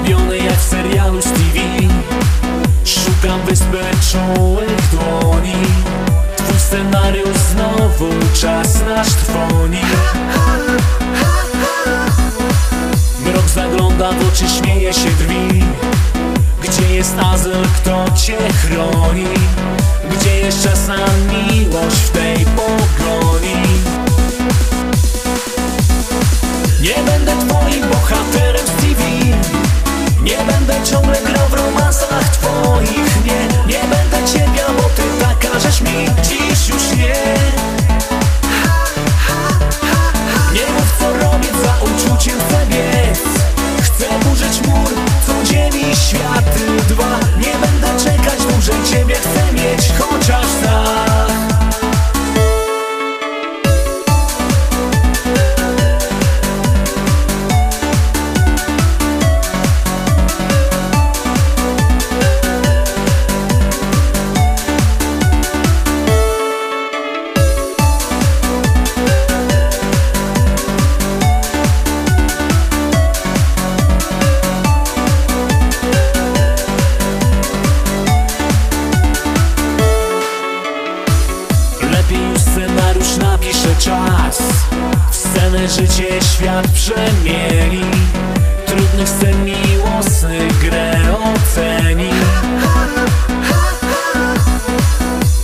zgubiony jak w serialu z TV Szukam wyspęczonych dłoni. Twój scenariusz znowu czas nasz trwoni. Mrok zagląda w oczy, śmieje się drwi Gdzie jest azyl, kto cię chroni? Gdzie jest czasna miłość w tej pogoni? Nie będę twoim bohaterem. Życie świat przemieli. Trudnych scen miłosnych grę oceni.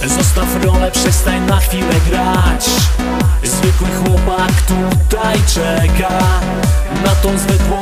Zostaw rolę, przestań na chwilę grać. Zwykły chłopak tutaj czeka. Na tą zwykłą